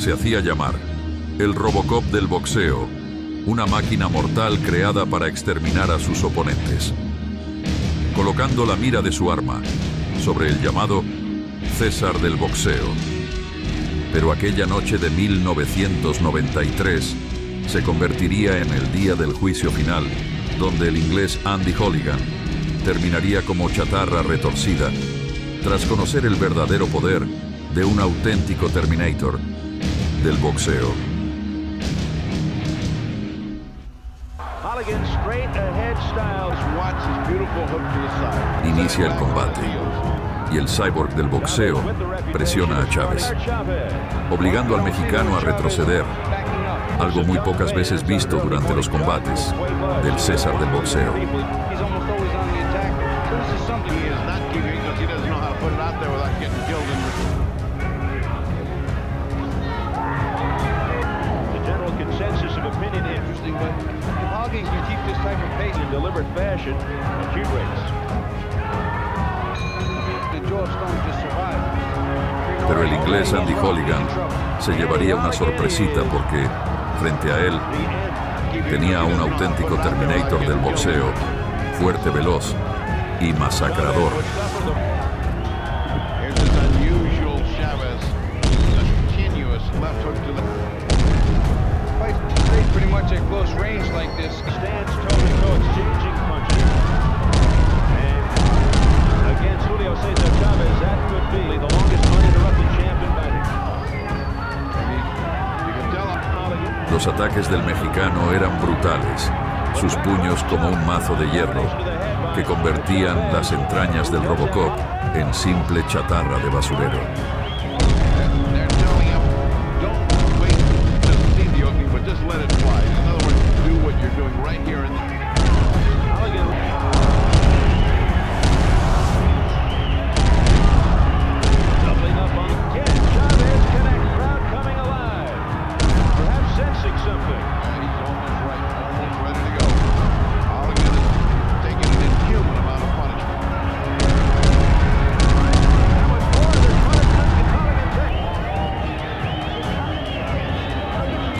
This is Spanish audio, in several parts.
se hacía llamar el Robocop del boxeo, una máquina mortal creada para exterminar a sus oponentes, colocando la mira de su arma sobre el llamado César del boxeo. Pero aquella noche de 1993 se convertiría en el día del juicio final, donde el inglés Andy Holligan terminaría como chatarra retorcida tras conocer el verdadero poder de un auténtico Terminator del boxeo. Inicia el combate. Y el cyborg del boxeo presiona a Chávez, obligando al mexicano a retroceder, algo muy pocas veces visto durante los combates del César del boxeo. Pero el inglés Andy Holligan se llevaría una sorpresita porque, frente a él, tenía un auténtico Terminator del boxeo, fuerte, veloz y masacrador. Los ataques del mexicano eran brutales, sus puños como un mazo de hierro, que convertían las entrañas del Robocop en simple chatarra de basurero.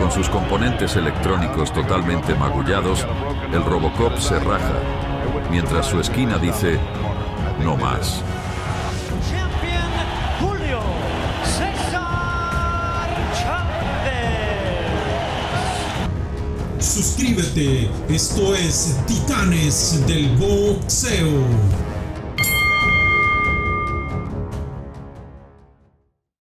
Con sus componentes electrónicos totalmente magullados, el Robocop se raja, mientras su esquina dice, no más. Julio César Chávez. Suscríbete, esto es Titanes del Boxeo.